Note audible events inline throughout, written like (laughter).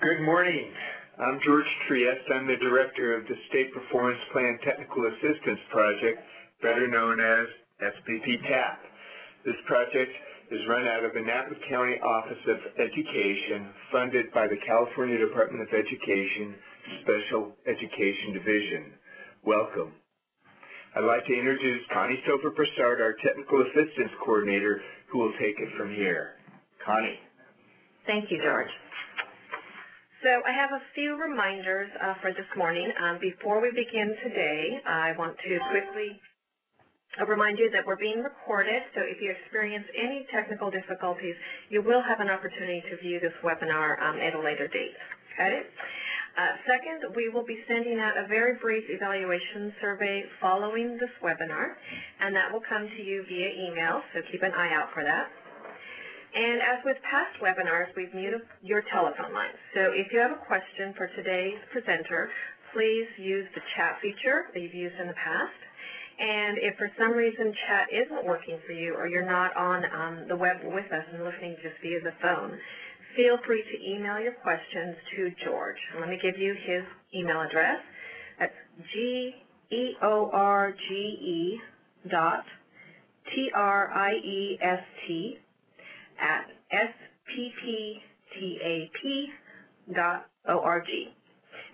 Good morning. I'm George Trieste. I'm the director of the State Performance Plan Technical Assistance Project, better known as SPP TAP. This project is run out of the Napa County Office of Education, funded by the California Department of Education Special Education Division. Welcome. I'd like to introduce Connie Soper Broussard, our Technical Assistance Coordinator, who will take it from here. Connie. Thank you, George. So I have a few reminders uh, for this morning. Um, before we begin today, I want to quickly uh, remind you that we're being recorded, so if you experience any technical difficulties, you will have an opportunity to view this webinar um, at a later date. Okay? Uh, second, we will be sending out a very brief evaluation survey following this webinar, and that will come to you via email, so keep an eye out for that. And as with past webinars, we've muted your telephone lines. So if you have a question for today's presenter, please use the chat feature that you've used in the past. And if for some reason chat isn't working for you or you're not on um, the web with us and listening just via the phone, feel free to email your questions to George. Let me give you his email address. That's G-E-O-R-G-E dot T-R-I-E-S-T at spptap.org.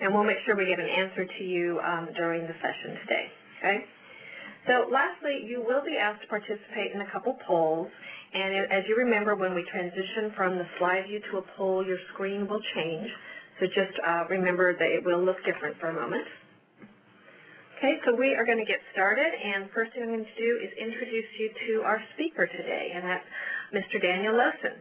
And we'll make sure we get an answer to you um, during the session today. Okay? So lastly, you will be asked to participate in a couple polls. And as you remember, when we transition from the slide view to a poll, your screen will change. So just uh, remember that it will look different for a moment. Okay, so we are going to get started, and first thing I'm going to do is introduce you to our speaker today, and that's Mr. Daniel Losen.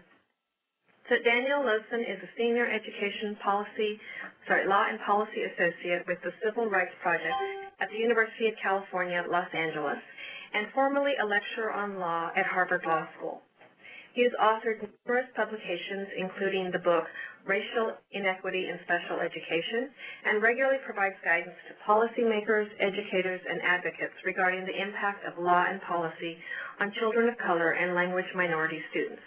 So Daniel Losen is a Senior Education Policy, sorry, Law and Policy Associate with the Civil Rights Project at the University of California, Los Angeles, and formerly a lecturer on law at Harvard Law School. He has authored numerous publications, including the book Racial Inequity in Special Education, and regularly provides guidance to policymakers, educators, and advocates regarding the impact of law and policy on children of color and language minority students.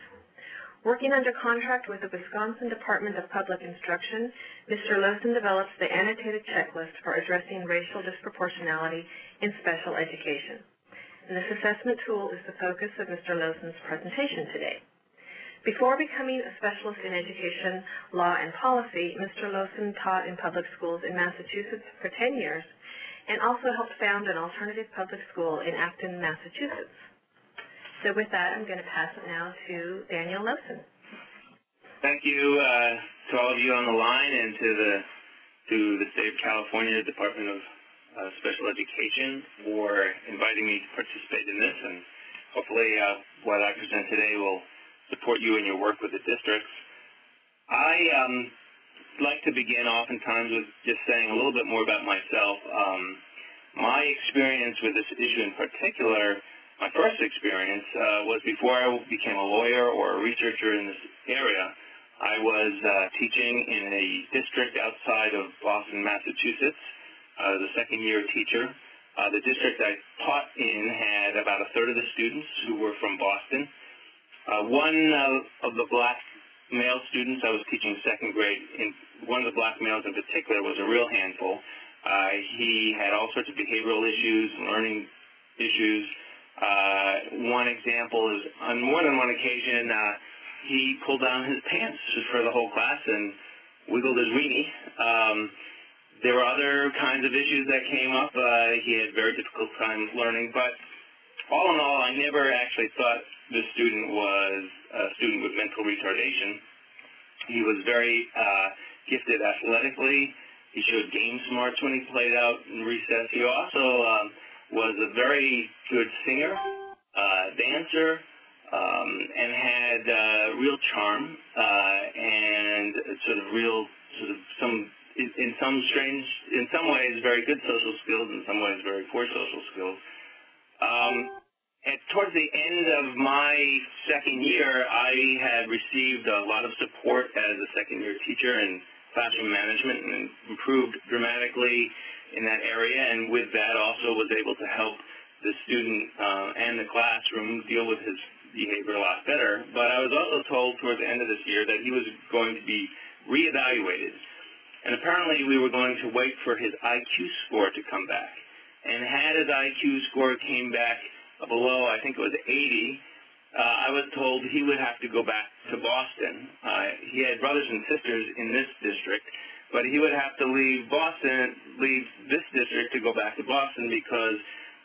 Working under contract with the Wisconsin Department of Public Instruction, Mr. Losen develops the annotated checklist for addressing racial disproportionality in special education and this assessment tool is the focus of Mr. Losen's presentation today. Before becoming a specialist in education, law, and policy, Mr. Losen taught in public schools in Massachusetts for 10 years and also helped found an alternative public school in Acton, Massachusetts. So with that, I'm going to pass it now to Daniel Losen. Thank you uh, to all of you on the line and to the to the State of California Department of uh, Special Education for inviting me to participate in this, and hopefully uh, what I present today will support you in your work with the districts. I um, like to begin oftentimes with just saying a little bit more about myself. Um, my experience with this issue in particular, my first experience uh, was before I became a lawyer or a researcher in this area. I was uh, teaching in a district outside of Boston, Massachusetts, uh, the second year teacher. Uh, the district I taught in had about a third of the students who were from Boston. Uh, one uh, of the black male students I was teaching second grade, in, one of the black males in particular was a real handful. Uh, he had all sorts of behavioral issues, learning issues. Uh, one example is on more than one occasion, uh, he pulled down his pants for the whole class and wiggled his weenie. Um, there were other kinds of issues that came up. Uh, he had very difficult time learning, but all in all, I never actually thought this student was a student with mental retardation. He was very uh, gifted athletically. He showed game smarts when he played out in recess. He also um, was a very good singer, uh, dancer, um, and had uh, real charm uh, and sort of real sort of some in some strange, in some ways, very good social skills, in some ways, very poor social skills. Um, and towards the end of my second year, I had received a lot of support as a second-year teacher in classroom management and improved dramatically in that area. And with that, also was able to help the student uh, and the classroom deal with his behavior a lot better. But I was also told towards the end of this year that he was going to be reevaluated. And apparently we were going to wait for his IQ score to come back. And had his IQ score came back below, I think it was 80, uh, I was told he would have to go back to Boston. Uh, he had brothers and sisters in this district, but he would have to leave Boston, leave this district to go back to Boston because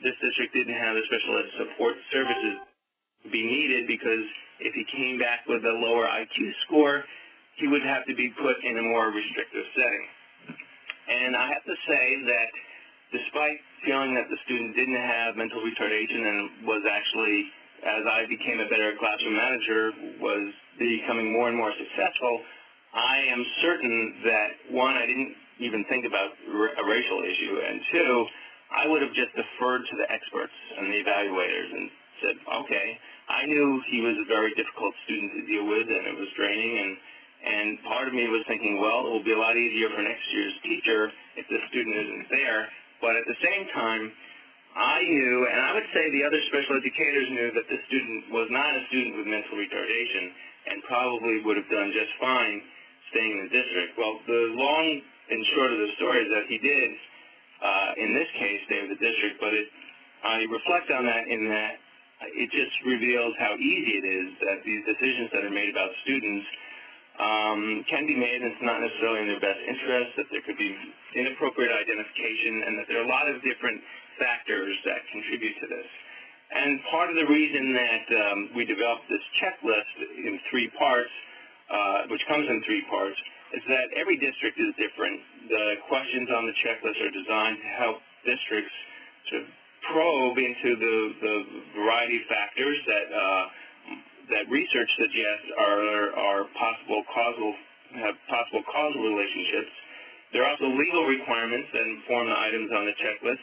this district didn't have the special ed support services be needed because if he came back with a lower IQ score, he would have to be put in a more restrictive setting. And I have to say that despite feeling that the student didn't have mental retardation and was actually, as I became a better classroom manager, was becoming more and more successful, I am certain that, one, I didn't even think about a racial issue, and two, I would have just deferred to the experts and the evaluators and said, okay, I knew he was a very difficult student to deal with and it was draining and and part of me was thinking, well, it will be a lot easier for next year's teacher if this student isn't there. But at the same time, I knew, and I would say the other special educators knew that this student was not a student with mental retardation and probably would have done just fine staying in the district. Well, the long and short of the story is that he did, uh, in this case, stay with the district, but it, I reflect on that in that it just reveals how easy it is that these decisions that are made about students um, can be made and it's not necessarily in their best interest, that there could be inappropriate identification, and that there are a lot of different factors that contribute to this. And part of the reason that um, we developed this checklist in three parts, uh, which comes in three parts, is that every district is different. The questions on the checklist are designed to help districts to probe into the, the variety of factors that uh, that research suggests are are possible causal have possible causal relationships. There are also legal requirements that inform the items on the checklist.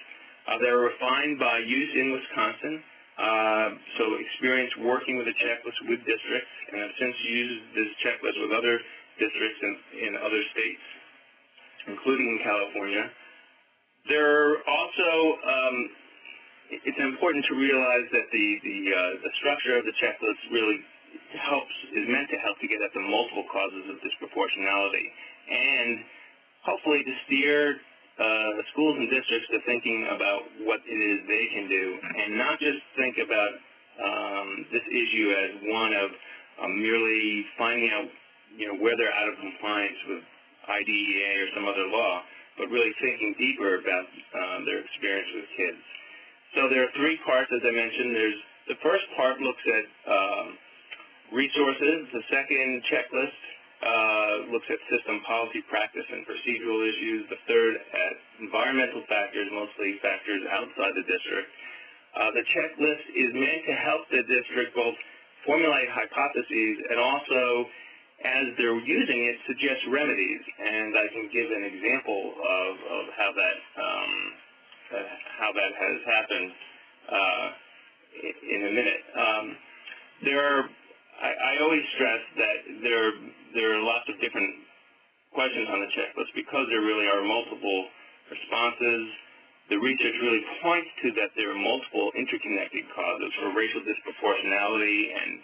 Uh, they're refined by use in Wisconsin. Uh, so experience working with the checklist with districts, and have since used this checklist with other districts in, in other states, including in California. There are also um, it's important to realize that the the, uh, the structure of the checklist really helps is meant to help to get at the multiple causes of disproportionality and hopefully to steer uh, schools and districts to thinking about what it is they can do and not just think about um, this issue as one of um, merely finding out you know where they're out of compliance with IDEA or some other law, but really thinking deeper about uh, their experience with kids. So there are three parts, as I mentioned. There's the first part looks at um, resources. The second checklist uh, looks at system policy, practice, and procedural issues. The third at environmental factors, mostly factors outside the district. Uh, the checklist is meant to help the district both formulate hypotheses and also, as they're using it, suggest remedies. And I can give an example of, of how that um, uh, how that has happened uh, in a minute. Um, there are, I, I always stress that there, there are lots of different questions on the checklist because there really are multiple responses. The research really points to that there are multiple interconnected causes for racial disproportionality and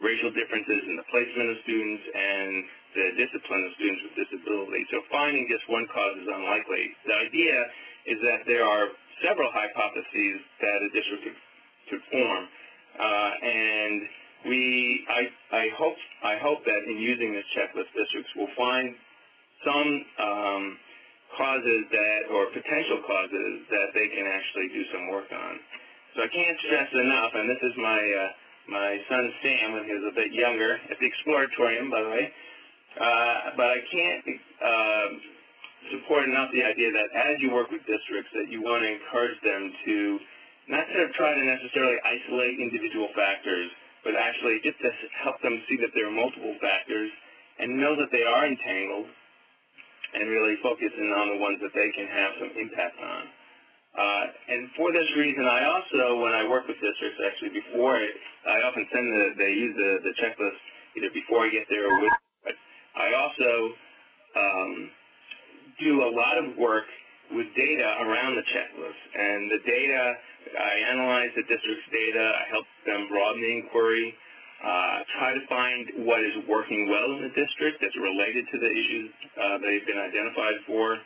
racial differences in the placement of students and the discipline of students with disabilities. So finding just one cause is unlikely. The idea is that there are several hypotheses that a district could, form, uh, and we, I, I hope, I hope that in using this checklist, districts will find some um, causes that, or potential causes that they can actually do some work on. So I can't stress enough, and this is my uh, my son Sam when he was a bit younger at the Exploratorium, by the way. Uh, but I can't uh, support enough the idea that as you work with districts that you want to encourage them to not to try to necessarily isolate individual factors, but actually just to help them see that there are multiple factors and know that they are entangled and really focusing on the ones that they can have some impact on. Uh, and for this reason, I also, when I work with districts, actually before, it, I often send the, they use the, the checklist either before I get there or with, but I also um, do a lot of work with data around the checklist. And the data, I analyze the district's data, I help them broaden the inquiry, uh, try to find what is working well in the district that's related to the issues uh, they've been identified for.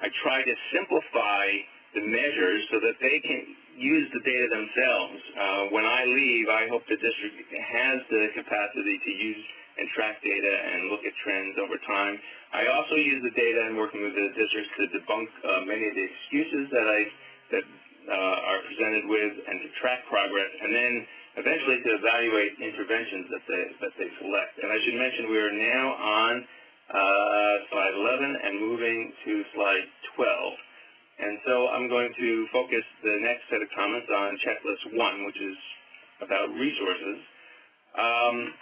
I try to simplify the measures so that they can use the data themselves. Uh, when I leave, I hope the district has the capacity to use and track data and look at trends over time. I also use the data in working with the districts to debunk uh, many of the excuses that I that uh, are presented with and to track progress, and then eventually to evaluate interventions that they that they select. And I should mention we are now on uh, slide 11 and moving to slide 12. And so I'm going to focus the next set of comments on checklist one, which is about resources. Um,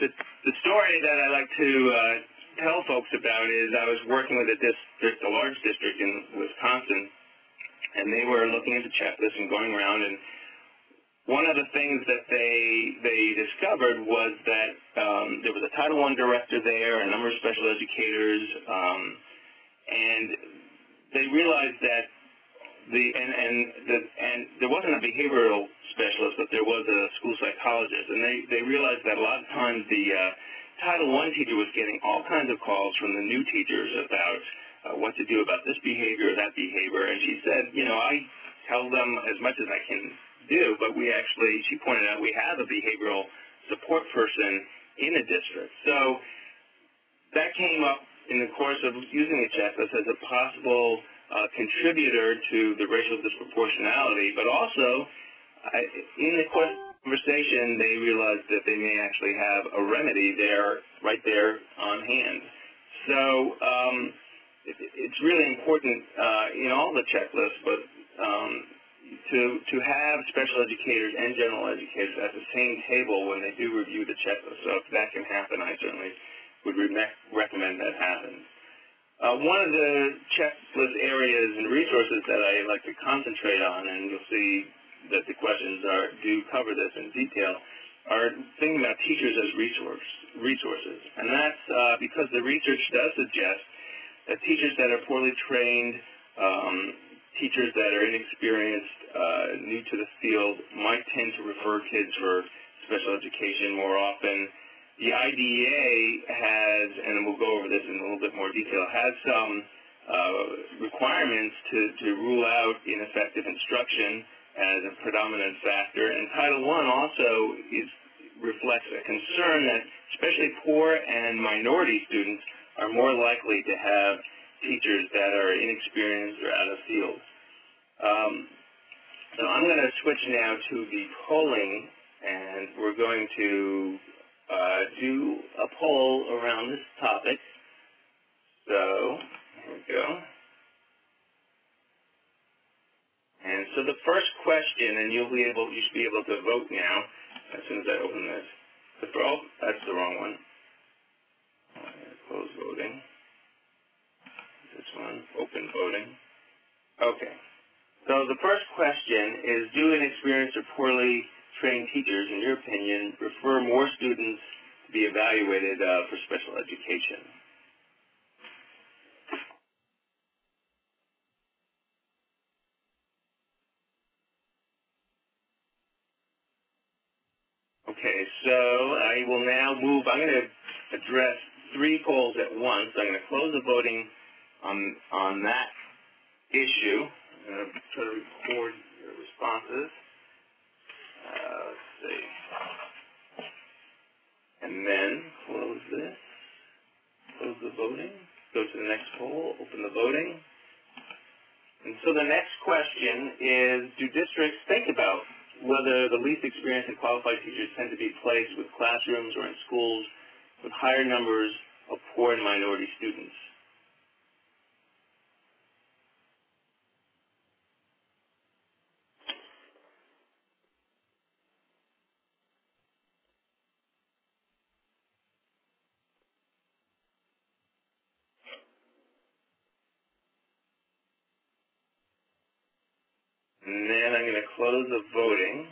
the, the story that I like to uh, tell folks about is I was working with a district, a large district in Wisconsin, and they were looking at the checklist and going around and one of the things that they they discovered was that um, there was a Title I director there, a number of special educators, um, and they realized that the and and the and there wasn't a behavioral specialist, but there was a school psychologist, and they they realized that a lot of times the uh, Title I teacher was getting all kinds of calls from the new teachers about uh, what to do about this behavior or that behavior, and she said, you know, I tell them as much as I can do, but we actually, she pointed out, we have a behavioral support person in the district. So that came up in the course of using the checklist as a possible uh, contributor to the racial disproportionality, but also I, in the conversation, they realized that they may actually have a remedy there, right there on hand. So um, it's really important uh, in all the checklists, but um, to, to have special educators and general educators at the same table when they do review the checklist. So if that can happen, I certainly would re- recommend that happens. Uh, one of the checklist areas and resources that I like to concentrate on, and you'll see that the questions are do cover this in detail, are thinking about teachers as resource, resources. And that's uh, because the research does suggest that teachers that are poorly trained, um, teachers that are inexperienced, uh, new to the field, might tend to refer kids for special education more often. The IDEA has, and we'll go over this in a little bit more detail, has some uh, requirements to, to rule out ineffective instruction as a predominant factor. And Title I also is, reflects a concern that especially poor and minority students are more likely to have teachers that are inexperienced or out of field. Um, so I'm going to switch now to the polling, and we're going to uh, do a poll around this topic. So here we go. And so the first question, and you'll be able, you should be able to vote now as soon as I open this. The, that's the wrong one. Close voting. This one, open voting. Okay. So the first question is, do inexperienced or poorly trained teachers, in your opinion, refer more students to be evaluated uh, for special education? Okay, so I will now move, I'm going to address three polls at once. I'm going to close the voting on, on that issue. I'm going to try to record your responses. Uh, let's see. And then close this, close the voting, go to the next poll, open the voting. And so the next question is, do districts think about whether the least experienced and qualified teachers tend to be placed with classrooms or in schools with higher numbers of poor and minority students? And then I'm going to close the voting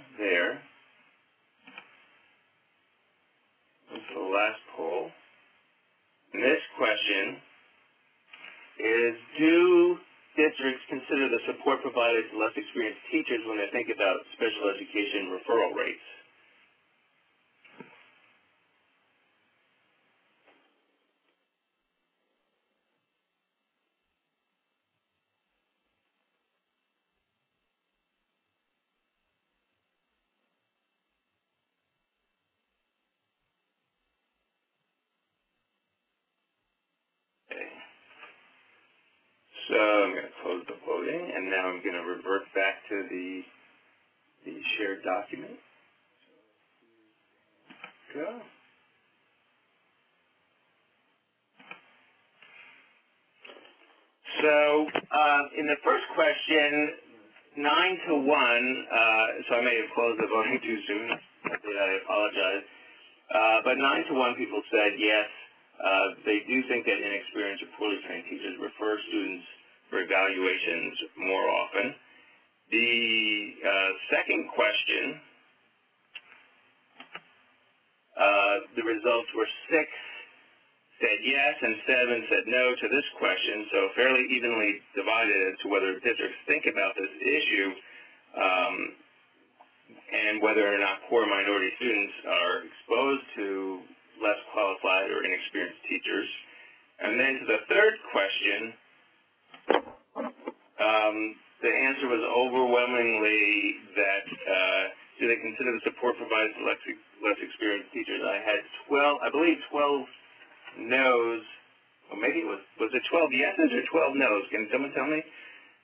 teachers when I think about special education referral rates. So I'm going to close the voting, and now I'm going to revert back to the the shared document. Go. So uh, in the first question, nine to one. Uh, so I may have closed the voting too soon. I apologize. Uh, but nine to one people said yes. Uh, they do think that inexperienced or poorly trained teachers refer students for evaluations more often. The uh, second question, uh, the results were six said yes and seven said no to this question, so fairly evenly divided as to whether districts think about this issue um, and whether or not poor minority students are exposed to less qualified or inexperienced teachers. And then to the third question, um, the answer was overwhelmingly that uh, do they consider the support provided to less, less experienced teachers? I had 12, I believe 12 no's, or maybe it was, was it 12 yeses or 12 no's? Can someone tell me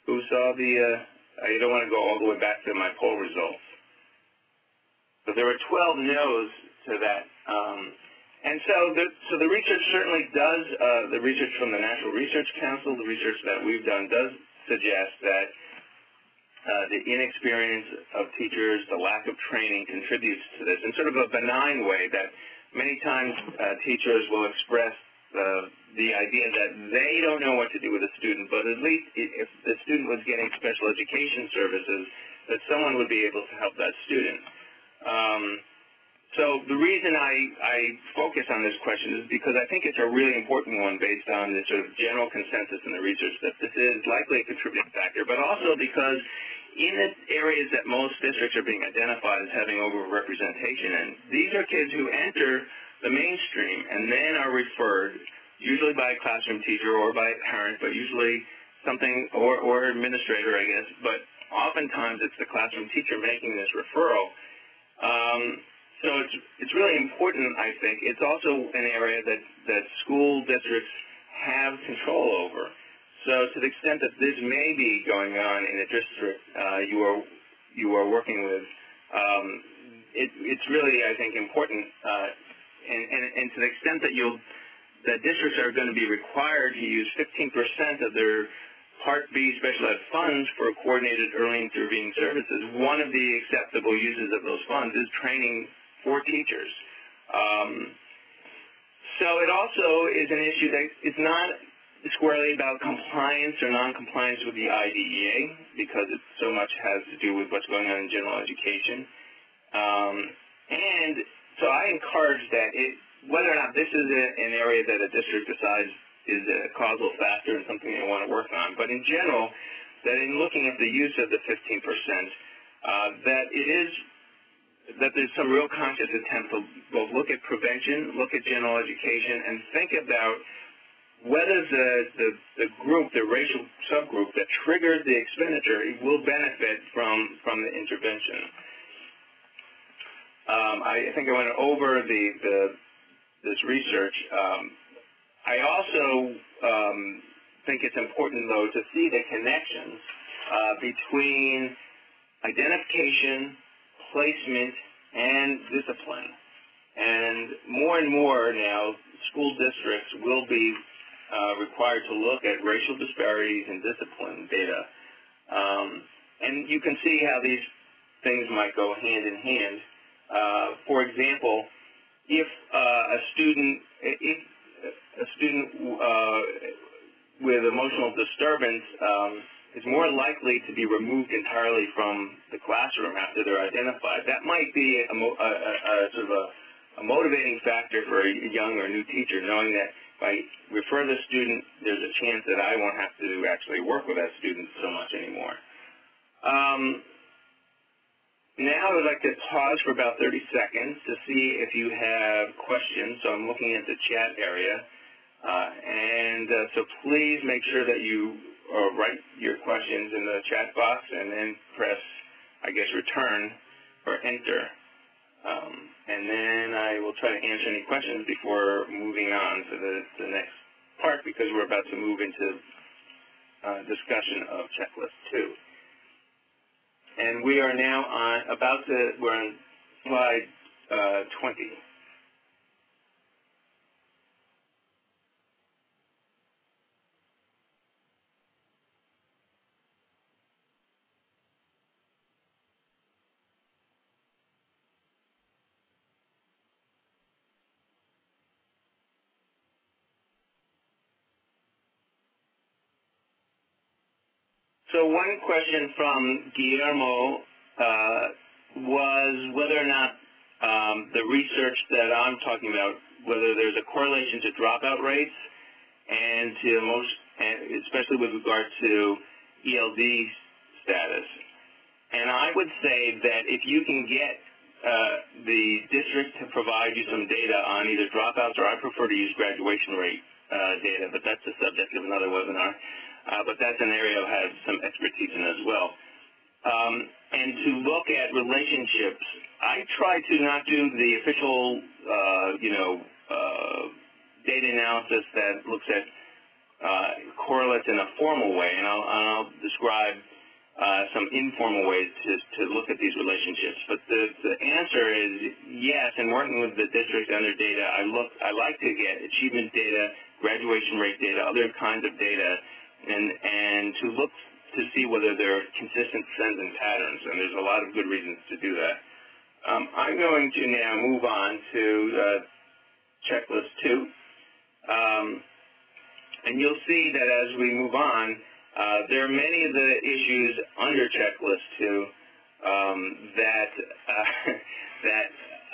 who saw the, uh, I don't want to go all the way back to my poll results. But there were 12 no's to that. Um, and so the, so the research certainly does, uh, the research from the National Research Council, the research that we've done does suggest that uh, the inexperience of teachers, the lack of training contributes to this in sort of a benign way that many times uh, teachers will express uh, the idea that they don't know what to do with a student, but at least if the student was getting special education services, that someone would be able to help that student. Um, so the reason I, I focus on this question is because I think it's a really important one based on the sort of general consensus in the research that this is likely a contributing factor, but also because in the areas that most districts are being identified as having overrepresentation and these are kids who enter the mainstream and then are referred, usually by a classroom teacher or by a parent, but usually something, or, or administrator, I guess, but oftentimes it's the classroom teacher making this referral. Um, so it's, it's really important, I think. It's also an area that, that school districts have control over. So to the extent that this may be going on in a district uh, you are you are working with, um, it, it's really I think important, uh, and, and, and to the extent that you'll that districts are going to be required to use 15% of their Part B special ed funds for coordinated early intervening services. One of the acceptable uses of those funds is training for teachers. Um, so it also is an issue that it's not squarely about compliance or non-compliance with the IDEA because it so much has to do with what's going on in general education. Um, and so I encourage that it, whether or not this is a, an area that a district decides is a causal factor and something they want to work on, but in general, that in looking at the use of the 15%, uh, that it is that there's some real conscious attempt to both look at prevention, look at general education, and think about whether the, the, the group, the racial subgroup that triggered the expenditure will benefit from, from the intervention. Um, I think I went over the, the this research. Um, I also um, think it's important, though, to see the connections uh, between identification, placement, and discipline. And more and more now, school districts will be uh, required to look at racial disparities in discipline data. Um, and you can see how these things might go hand in hand. Uh, for example, if uh, a student, if a student uh, with emotional disturbance um, is more likely to be removed entirely from the classroom after they're identified, that might be a, a, a, a sort of a, motivating factor for a young or new teacher, knowing that if I refer the student, there's a chance that I won't have to actually work with that student so much anymore. Um, now I would like to pause for about 30 seconds to see if you have questions. So I'm looking at the chat area. Uh, and uh, so please make sure that you uh, write your questions in the chat box and then press, I guess, return or enter. Um, and then I will try to answer any questions before moving on to the, the next part because we're about to move into uh, discussion of checklist two. And we are now on about to, we're on slide uh, 20. So one question from Guillermo uh, was whether or not um, the research that I'm talking about, whether there's a correlation to dropout rates and to most, especially with regard to ELD status. And I would say that if you can get uh, the district to provide you some data on either dropouts or I prefer to use graduation rate uh, data, but that's the subject of another webinar uh, but that's an area I have some expertise in as well. Um, and to look at relationships, I try to not do the official, uh, you know, uh, data analysis that looks at uh, correlates in a formal way, and I'll, I'll describe uh, some informal ways to, to look at these relationships. But the, the answer is yes, in working with the districts and their data, I look, I like to get achievement data, graduation rate data, other kinds of data and, and to look to see whether there are consistent trends and patterns, and there's a lot of good reasons to do that. Um, I'm going to now move on to uh, checklist two. Um, and you'll see that as we move on, uh, there are many of the issues under checklist two um, that, uh, (laughs) that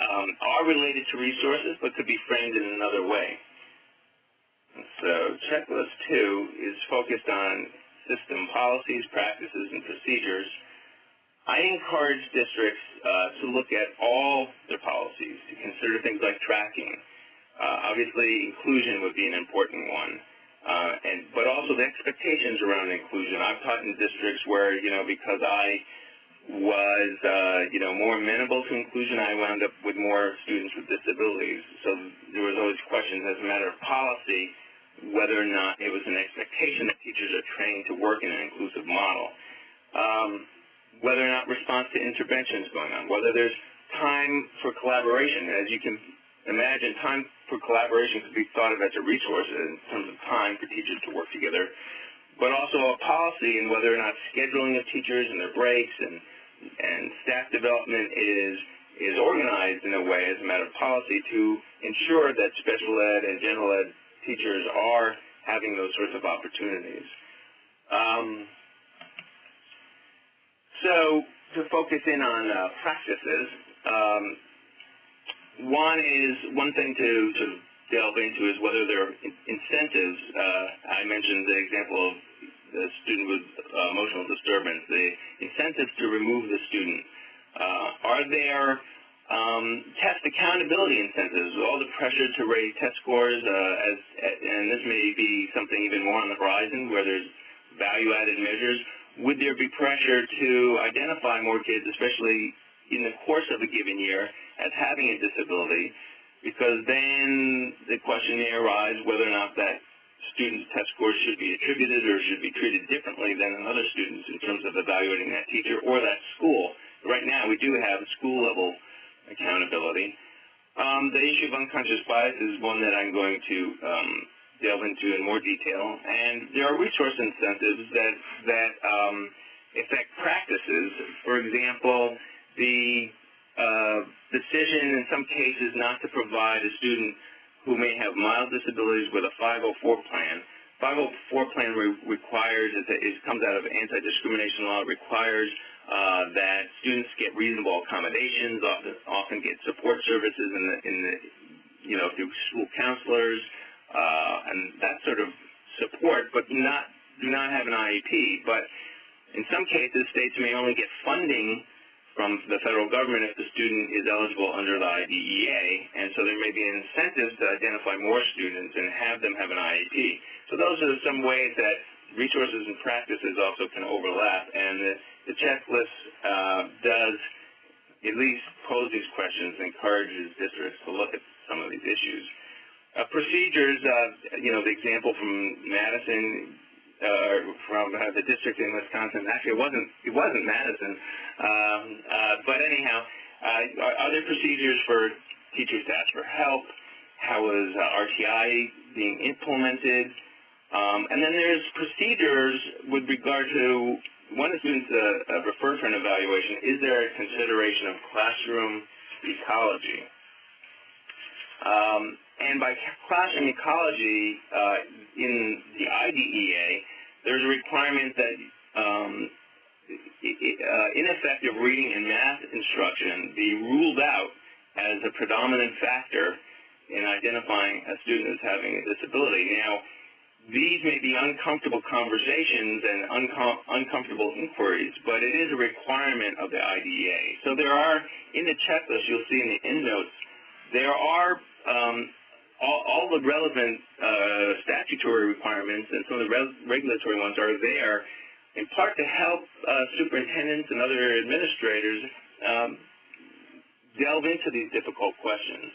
um, are related to resources but could be framed in another way. So checklist two is focused on system policies, practices, and procedures. I encourage districts uh, to look at all their policies, to consider things like tracking. Uh, obviously, inclusion would be an important one. Uh, and but also the expectations around inclusion. I've taught in districts where you know because I was uh, you know more amenable to inclusion, I wound up with more students with disabilities. So there was always questions as a matter of policy whether or not it was an expectation that teachers are trained to work in an inclusive model, um, whether or not response to intervention is going on, whether there's time for collaboration. As you can imagine, time for collaboration could be thought of as a resource in terms of time for teachers to work together, but also a policy in whether or not scheduling of teachers and their breaks and, and staff development is is organized in a way as a matter of policy to ensure that special ed and general ed teachers are having those sorts of opportunities. Um, so to focus in on uh, practices, um, one is one thing to, delve into is whether there are in incentives. Uh, I mentioned the example of the student with uh, emotional disturbance, the incentives to remove the student. Uh, are there um, test accountability incentives, all the pressure to raise test scores, uh, as, and this may be something even more on the horizon where there's value-added measures. Would there be pressure to identify more kids, especially in the course of a given year, as having a disability? Because then the question may arise whether or not that student's test scores should be attributed or should be treated differently than another students in terms of evaluating that teacher or that school. Right now, we do have school-level accountability. Um, the issue of unconscious bias is one that I'm going to um, delve into in more detail. And there are resource incentives that, that um, affect practices. For example, the uh, decision in some cases not to provide a student who may have mild disabilities with a 504 plan. 504 plan re requires, it comes out of anti-discrimination law, requires uh, that students get reasonable accommodations, often, often get support services in the, in the, you know, through school counselors, uh, and that sort of support, but not, do not have an IEP. But in some cases, states may only get funding from the federal government if the student is eligible under the IDEA, and so there may be an incentive to identify more students and have them have an IEP. So those are some ways that resources and practices also can overlap, and the, the checklist uh, does at least pose these questions and encourages districts to look at some of these issues. Uh, procedures, uh, you know, the example from Madison uh, from uh, the district in Wisconsin. Actually, it wasn't it wasn't Madison. Um, uh, but anyhow, are, there procedures for teachers to ask for help? How is RTI being implemented? Um, and then there's procedures with regard to when a student's referred for an evaluation, is there a consideration of classroom ecology? Um, and by classroom ecology, uh, in the IDEA, there's a requirement that um, uh, ineffective reading and math instruction be ruled out as a predominant factor in identifying a student as having a disability. Now, these may be uncomfortable conversations and uncom uncomfortable inquiries, but it is a requirement of the IDEA. So there are, in the checklist, you'll see in the endnotes, there are um, all, all, the relevant uh, statutory requirements and some of the re regulatory ones are there in part to help uh, superintendents and other administrators um, delve into these difficult questions.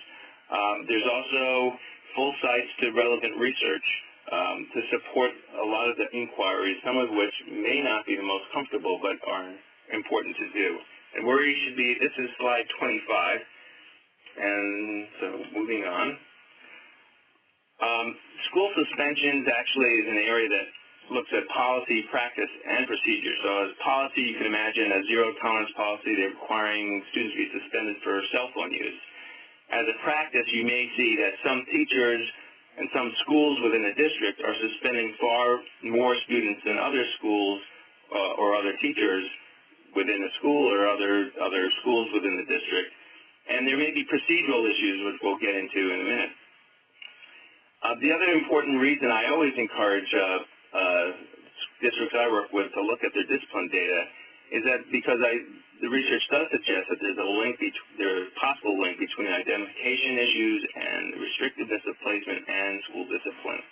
Um, there's also full cites to relevant research um, to support a lot of the inquiries, some of which may not be the most comfortable but are important to do. And where you should be, this is slide 25. And so moving on. Um, school suspensions actually is an area that looks at policy, practice, and procedure. So as policy, you can imagine a zero tolerance policy, they're requiring students to be suspended for cell phone use. As a practice, you may see that some teachers and some schools within the district are suspending far more students than other schools uh, or other teachers within a school or other, other schools within the district. And there may be procedural issues, which we'll get into in a minute. Uh, the other important reason I always encourage uh, uh, districts I work with to look at their discipline data is that because I, the research does suggest that there's a link, there's a possible link between identification issues and restrictiveness of placement and school discipline.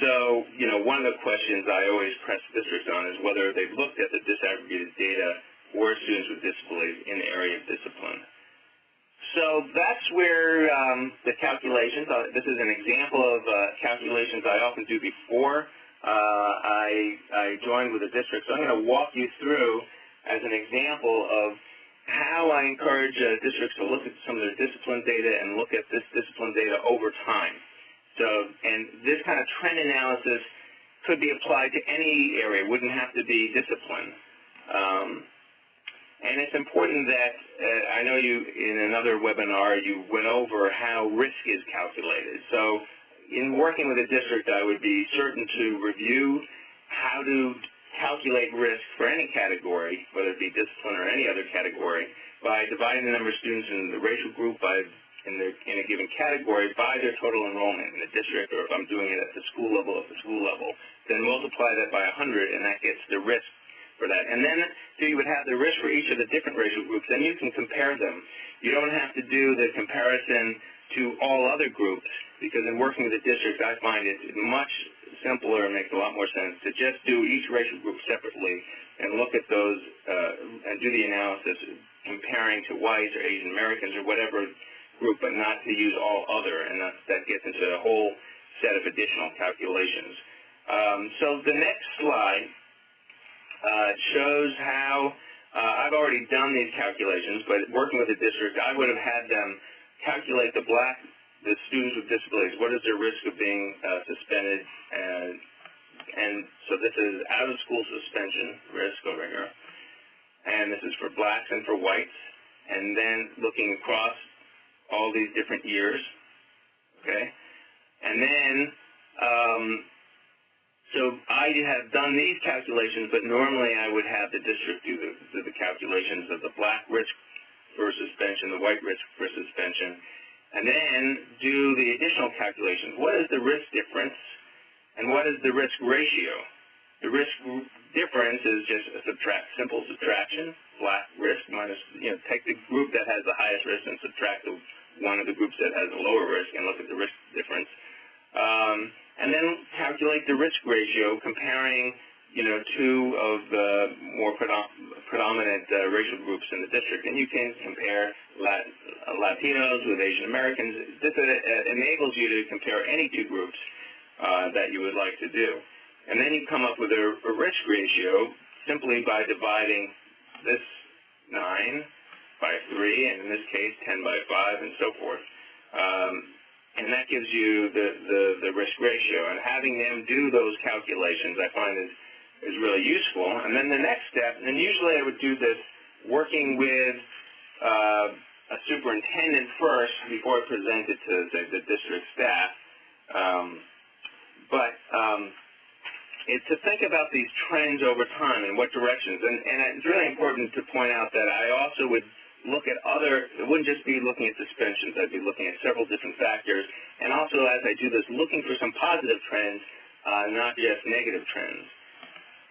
So, you know, one of the questions I always press districts on is whether they've looked at the disaggregated data for students with disabilities in the area of discipline. So that's where um, the calculations, uh, this is an example of uh, calculations I often do before I, I joined with the district. So I'm going to walk you through as an example of how I encourage uh, districts to look at some of their discipline data and look at this discipline data over time. So, and this kind of trend analysis could be applied to any area. It wouldn't have to be discipline. Um, and it's important that, uh, I know you, in another webinar, you went over how risk is calculated. So in working with a district, I would be certain to review how to calculate risk for any category, whether it be discipline or any other category, by dividing the number of students in the racial group by in, the, in a given category by their total enrollment in the district, or if I'm doing it at the school level, at the school level, then multiply that by 100, and that gets the risk for that. And then so you would have the risk for each of the different racial groups, and you can compare them. You don't have to do the comparison to all other groups, because in working with the district, I find it much simpler and makes a lot more sense to just do each racial group separately and look at those uh, and do the analysis comparing to whites or Asian Americans or whatever group, but not to use all other, and that, that gets into a whole set of additional calculations. Um, so the next slide uh, shows how uh, I've already done these calculations, but working with the district, I would have had them calculate the black, the students with disabilities. What is their risk of being uh, suspended? And, and so this is out of school suspension risk over here. And this is for blacks and for whites. And then looking across all these different years. Okay. And then um, so I have done these calculations, but normally I would have the district do the, do the calculations of the black risk for suspension, the white risk for suspension, and then do the additional calculations. What is the risk difference, and what is the risk ratio? The risk difference is just a subtract, simple subtraction, black risk minus, you know, take the group that has the highest risk and subtract the, one of the groups that has a lower risk and look at the risk difference. Um, and then calculate the risk ratio comparing you know, two of the more predominant uh, racial groups in the district. And you can compare Lat Latinos with Asian Americans. This uh, enables you to compare any two groups uh, that you would like to do. And then you come up with a, a risk ratio simply by dividing this 9 by 3, and in this case 10 by 5, and so forth. Um, and that gives you the, the, the risk ratio. And having them do those calculations I find is, is really useful. And then the next step, and usually I would do this working with uh, a superintendent first before I present it to the, district staff. Um, but um, it's to think about these trends over time and what directions. And, and it's really important to point out that I also would look at other, it wouldn't just be looking at suspensions, I'd be looking at several different factors. And also as I do this, looking for some positive trends, uh, not just negative trends.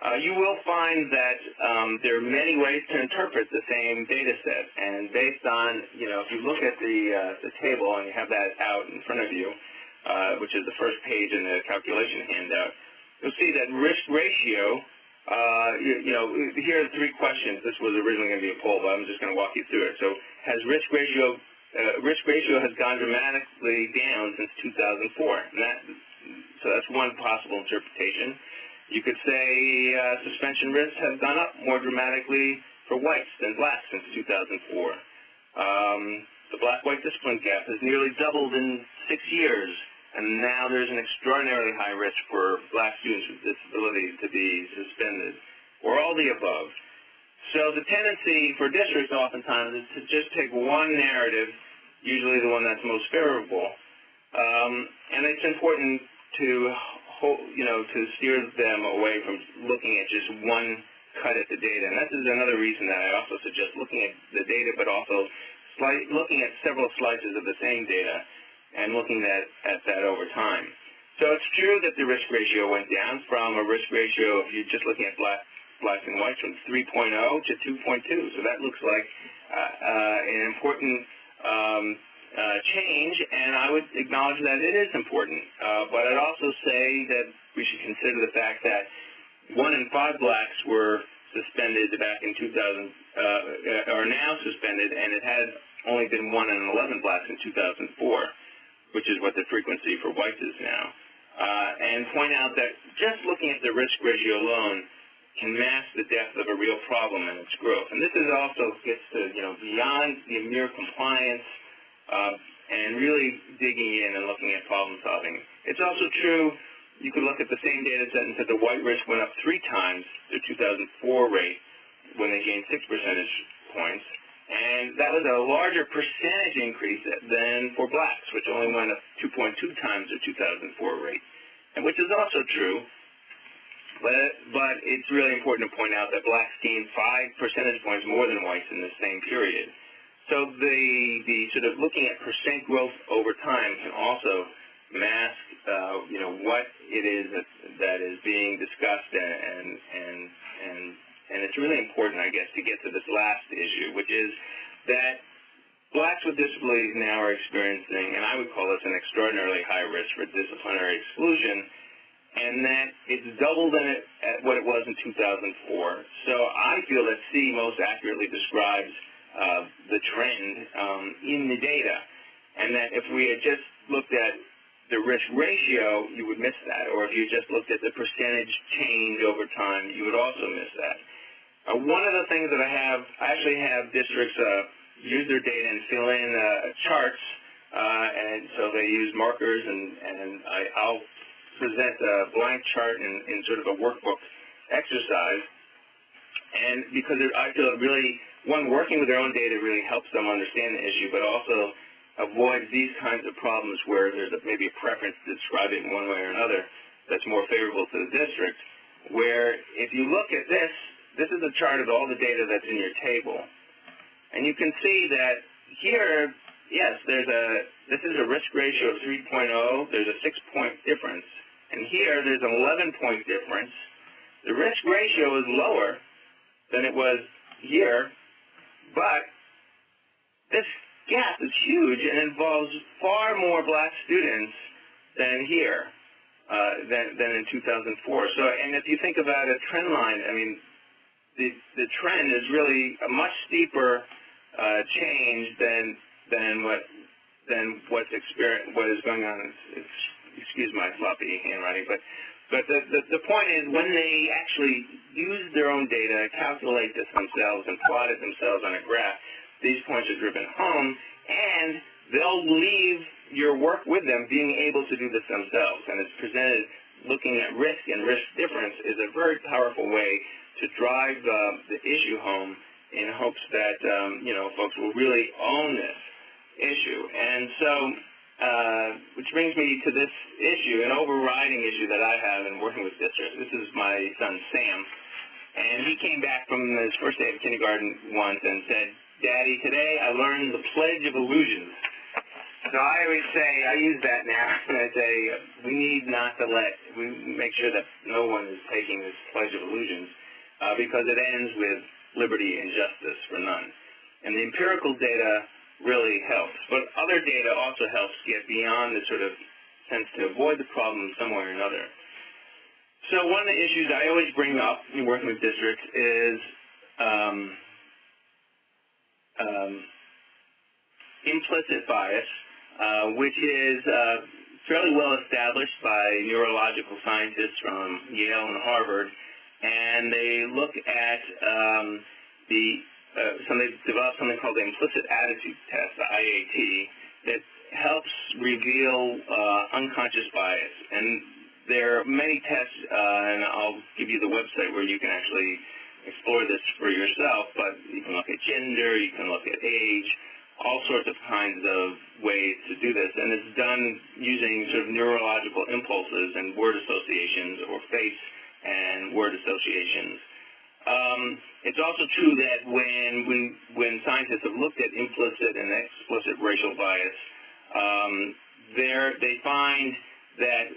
Uh, you will find that um, there are many ways to interpret the same data set. And based on, you know, if you look at the, uh, the table and you have that out in front of you, uh, which is the first page in the calculation handout, you'll see that risk ratio, uh, you, you, know, here are three questions. This was originally going to be a poll, but I'm just going to walk you through it. So has risk ratio, uh, risk ratio has gone dramatically down since 2004. And that, so that's one possible interpretation. You could say uh, suspension risks have gone up more dramatically for whites than blacks since 2004. Um, the black-white discipline gap has nearly doubled in six years, and now there's an extraordinarily high risk for black students with disabilities to be suspended, or all the above. So the tendency for districts oftentimes is to just take one narrative, usually the one that's most favorable, um, and it's important to you know, to steer them away from looking at just one cut at the data. And this is another reason that I also suggest looking at the data, but also looking at several slices of the same data and looking at, at that over time. So it's true that the risk ratio went down from a risk ratio, if you're just looking at black, blacks and whites, from 3.0 to 2.2. So that looks like uh, uh, an important um, uh, change, and I would acknowledge that it is important. Uh, but I'd also say that we should consider the fact that one in five blacks were suspended back in 2000, uh, are now suspended, and it had only been one in 11 blacks in 2004, which is what the frequency for whites is now. Uh, and point out that just looking at the risk ratio alone can mask the depth of a real problem and its growth. And this is also gets to, you know, beyond the mere compliance uh, and really digging in and looking at problem solving. It's also true, you could look at the same data set and say the white risk went up three times the 2004 rate when they gained six percentage points. And that was a larger percentage increase than for blacks, which only went up 2.2 times the 2004 rate. And which is also true, but, but it's really important to point out that blacks gained five percentage points more than whites in the same period. So the, the sort of looking at percent growth over time can also mask, uh, you know, what it is that, that is being discussed and, and, and, and it's really important, I guess, to get to this last issue, which is that blacks with disabilities now are experiencing, and I would call this an extraordinarily high risk for disciplinary exclusion, and that it's doubled in it at what it was in 2004. So I feel that C most accurately describes uh, the trend um, in the data. And that if we had just looked at the risk ratio, you would miss that. Or if you just looked at the percentage change over time, you would also miss that. Uh, one of the things that I have, I actually have districts uh, use their data and fill in uh, charts, uh, and so they use markers, and, and I, I'll present a blank chart in, in sort of a workbook exercise. And because I feel it really one, working with their own data really helps them understand the issue, but also avoids these kinds of problems where there's a, maybe a preference to describe it in one way or another that's more favorable to the district, where if you look at this, this is a chart of all the data that's in your table. And you can see that here, yes, there's a, this is a risk ratio of 3.0. There's a six-point difference. And here, there's an 11-point difference. The risk ratio is lower than it was here, but this gap is huge and involves far more black students than here, uh, than, than in 2004. So, and if you think about a trend line, I mean, the, the trend is really a much steeper uh, change than than what than what's experience what is going on. It's, excuse my floppy handwriting, but But the, the, the point is when they actually use their own data, calculate this themselves, and plot it themselves on a graph, these points are driven home, and they'll leave your work with them being able to do this themselves. And it's presented looking at risk and risk difference is a very powerful way to drive uh, the issue home in hopes that, um, you know, folks will really own this issue. And so, uh, which brings me to this issue, an overriding issue that I have in working with districts. This is my son, Sam. And he came back from his first day of kindergarten once and said, Daddy, today I learned the Pledge of Illusions. So I always say, I use that now, (laughs) and I say, we need not to let, we make sure that no one is taking this Pledge of Illusions, uh, because it ends with liberty and justice for none. And the empirical data really helps, but other data also helps get beyond the sort of sense to avoid the problem some way or another. So one of the issues I always bring up in working with districts is um, um, implicit bias, uh, which is uh, fairly well established by neurological scientists from Yale and Harvard, and they look at um, the uh, so they've developed something called the implicit attitude test, the IAT, that helps reveal uh, unconscious bias. And there are many tests, uh, and I'll give you the website where you can actually explore this for yourself, but you can look at gender, you can look at age, all sorts of kinds of ways to do this. And it's done using sort of neurological impulses and word associations or face and word associations. Um, it's also true that when, when, when scientists have looked at implicit and explicit racial bias, um, they find that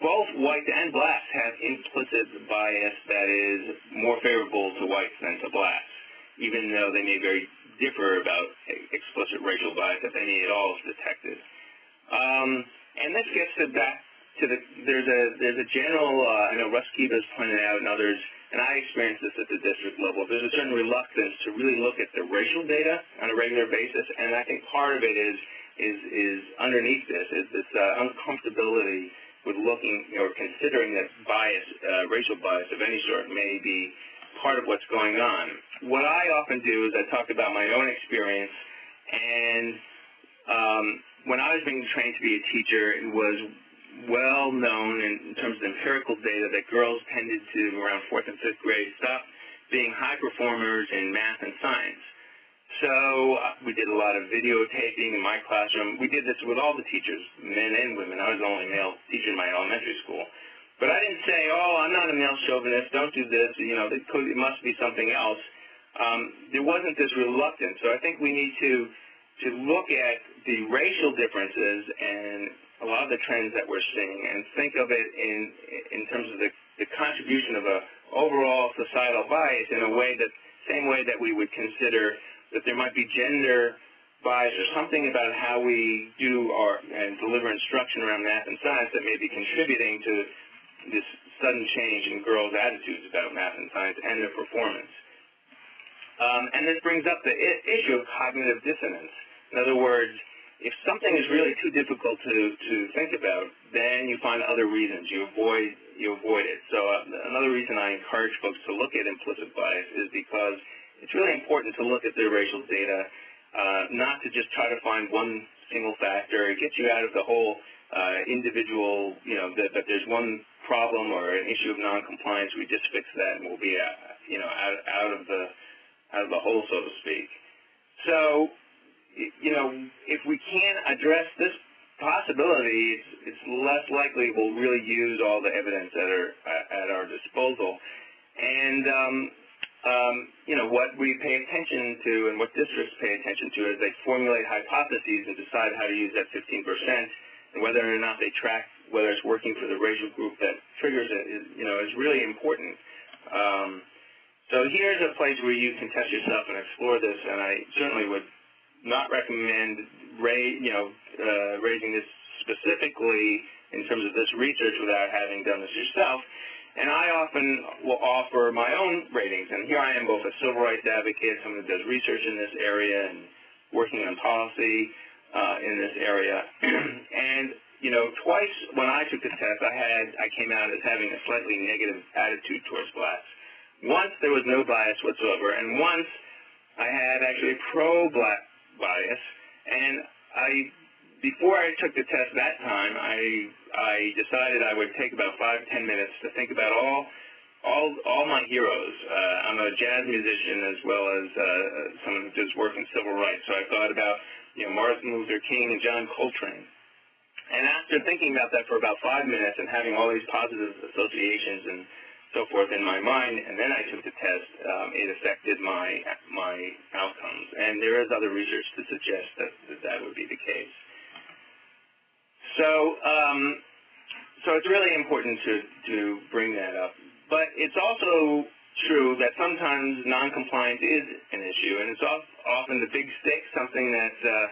both whites and blacks have implicit bias that is more favorable to whites than to blacks, even though they may very differ about explicit racial bias, if any at all is detected. Um, and this gets to back to the, there's a, there's a general, uh, I know Russ Skiba has pointed out and others, and I experienced this at the district level, there's a certain reluctance to really look at the racial data on a regular basis, and I think part of it is, is, is underneath this, is this uh, uncomfortability with looking or considering that bias, uh, racial bias of any sort may be part of what's going on. What I often do is I talk about my own experience, and um, when I was being trained to be a teacher, it was well known in terms of empirical data that girls tended to, around fourth and fifth grade, stop being high performers in math and science. So uh, we did a lot of videotaping in my classroom. We did this with all the teachers, men and women. I was the only male teacher in my elementary school. But I didn't say, oh, I'm not a male chauvinist, don't do this, you know, it, could, it must be something else. Um, there wasn't this reluctance. So I think we need to, to look at the racial differences and a lot of the trends that we're seeing and think of it in, in terms of the, the contribution of a overall societal bias in a way that, same way that we would consider that there might be gender bias or something about how we do our and deliver instruction around math and science that may be contributing to this sudden change in girls' attitudes about math and science and their performance. Um, and this brings up the issue of cognitive dissonance. In other words, if something is really too difficult to, to think about, then you find other reasons. You avoid you avoid it. So uh, another reason I encourage folks to look at implicit bias is because it's really important to look at the racial data, uh, not to just try to find one single factor. It gets you out of the whole uh, individual, you know, that, that there's one problem or an issue of noncompliance. We just fix that and we'll be, uh, you know, out, out of the out of the hole, so to speak. So, you know, if we can't address this possibility, it's, it's less likely we'll really use all the evidence that are at our disposal. And um, um, you know, what we pay attention to and what districts pay attention to is they formulate hypotheses and decide how to use that 15% and whether or not they track whether it's working for the racial group that triggers it, is, you know, is really important. Um, so here's a place where you can test yourself and explore this, and I certainly would not recommend, you know, uh, raising this specifically in terms of this research without having done this yourself. And I often will offer my own ratings. And here I am both a civil rights advocate, someone who does research in this area and working on policy uh, in this area. (clears throat) and, you know, twice when I took the test, I had I came out as having a slightly negative attitude towards blacks. Once there was no bias whatsoever, and once I had actually pro-black bias, and I before I took the test that time, I I decided I would take about five ten minutes to think about all all all my heroes. Uh, I'm a jazz musician as well as uh, someone who does work in civil rights. So I thought about you know Martin Luther King and John Coltrane. And after thinking about that for about five minutes and having all these positive associations and so forth in my mind, and then I took the test, um, it affected my my outcomes. And there is other research to suggest that that, that would be the case. So, um, so it's really important to to bring that up. But it's also true that sometimes noncompliance is an issue, and it's often the big stick, something that uh,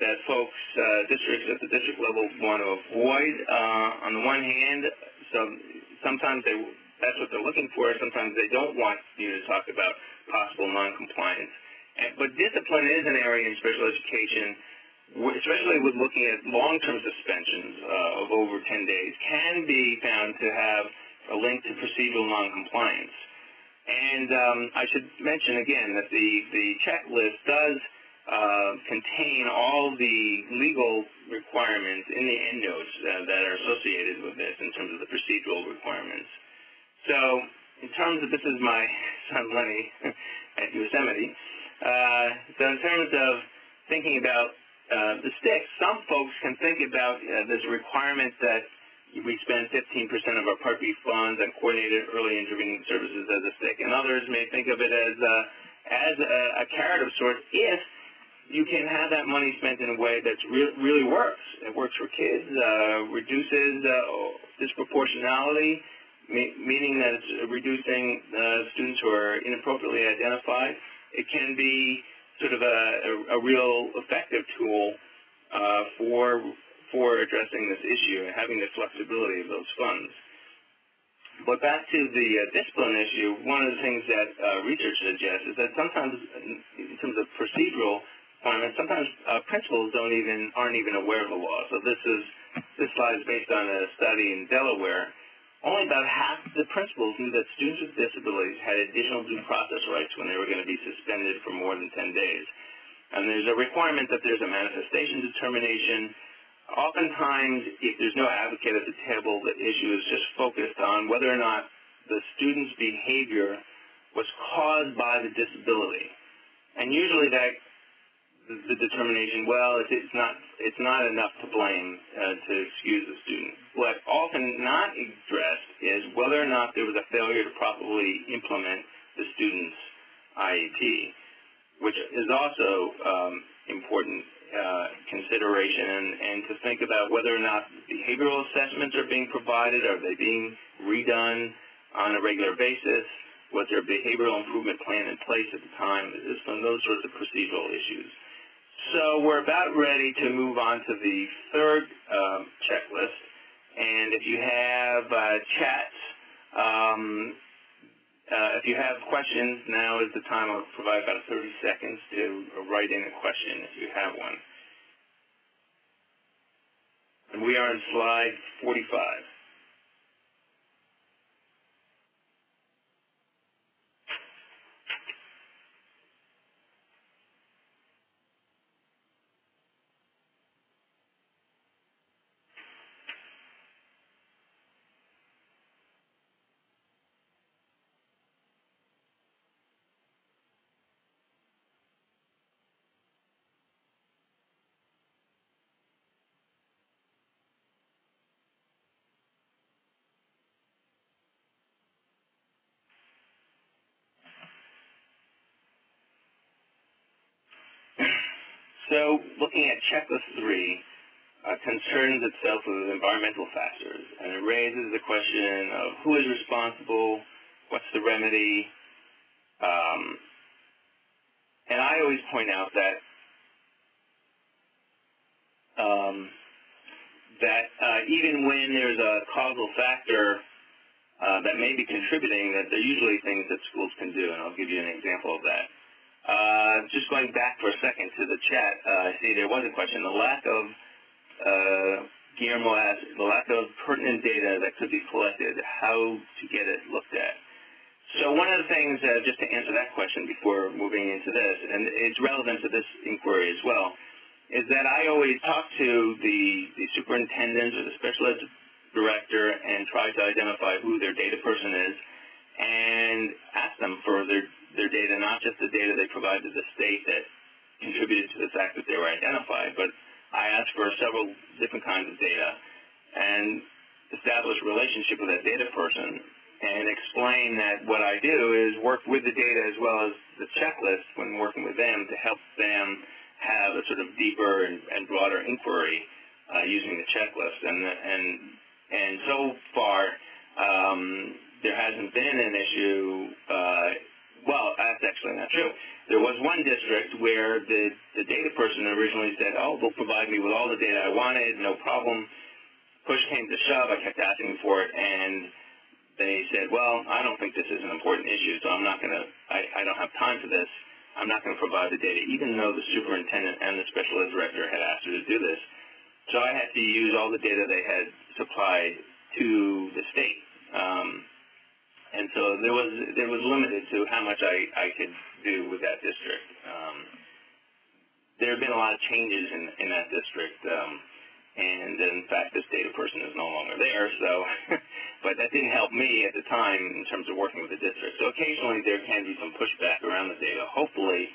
that folks, uh, districts at the district level want to avoid. Uh, on the one hand, so sometimes they that's what they're looking for. Sometimes they don't want you to talk about possible noncompliance. But discipline is an area in special education, especially with looking at long-term suspensions uh, of over 10 days, can be found to have a link to procedural noncompliance. And um, I should mention again that the, the checklist does uh, contain all the legal requirements in the endnotes uh, that are associated with this in terms of the procedural requirements. So in terms of, this is my (laughs) son Lenny (laughs) at Yosemite, uh, so in terms of thinking about uh, the sticks, some folks can think about uh, this requirement that we spend 15% of our Part B funds on coordinated early intervening services as a stick, and others may think of it as a, as a, a carrot of sorts if you can have that money spent in a way that re- really works. It works for kids, uh, reduces uh, disproportionality, meaning that it's reducing uh, students who are inappropriately identified. It can be sort of a, a, a real effective tool uh, for for addressing this issue and having the flexibility of those funds. But back to the uh, discipline issue, one of the things that uh, research suggests is that sometimes, in terms of procedural requirements, sometimes uh, principals don't even aren't even aware of the law. So this is this slide is based on a study in Delaware. Only about half the principals knew that students with disabilities had additional due process rights when they were going to be suspended for more than 10 days. And there's a requirement that there's a manifestation determination Oftentimes, if there's no advocate at the table, the issue is just focused on whether or not the student's behavior was caused by the disability. And usually that the determination, well, it's not it's not enough to blame uh, to excuse the student. What often not addressed is whether or not there was a failure to properly implement the student's IEP, which is also um, important uh, consideration and, and to think about whether or not behavioral assessments are being provided, are they being redone on a regular basis, was there a behavioral improvement plan in place at the time, some those sorts of procedural issues. So we're about ready to move on to the third um, checklist, and if you have uh, chats, um, uh, if you have questions, now is the time. I'll provide about 30 seconds to write in a question if you have one. And we are on slide 45. So looking at checklist three, uh, concerns itself with environmental factors, and it raises the question of who is responsible, what's the remedy, um, and I always point out that um, that uh, even when there's a causal factor uh, that may be contributing, that there are usually things that schools can do, and I'll give you an example of that. Uh, just going back for a second to the chat, uh, I see there was a question. The lack of uh, Guillermo asked, the lack of pertinent data that could be collected, how to get it looked at. So one of the things, uh, just to answer that question before moving into this, and it's relevant to this inquiry as well, is that I always talk to the, the superintendent or the special ed director and try to identify who their data person is and ask them for their, their data, not just the data they provide to the state that contributed to the fact that they were identified, but I ask for several different kinds of data and establish a relationship with that data person and explain that what I do is work with the data as well as the checklist when working with them to help them have a sort of deeper and, and broader inquiry uh, using the checklist. And, and, and so far, um, there hasn't been an issue, uh, well, that's actually not true. There was one district where the, the data person originally said, oh, they'll provide me with all the data I wanted, no problem. Push came to shove, I kept asking for it, and they said, well, I don't think this is an important issue, so I'm not going to, I don't have time for this. I'm not going to provide the data, even though the superintendent and the special ed director had asked her to do this. So I had to use all the data they had supplied to the state. Um, and so there was there was limited to how much I, I could do with that district. Um, there have been a lot of changes in, in that district. Um, and in fact, this data person is no longer there. So, (laughs) but that didn't help me at the time in terms of working with the district. So occasionally there can be some pushback around the data. Hopefully,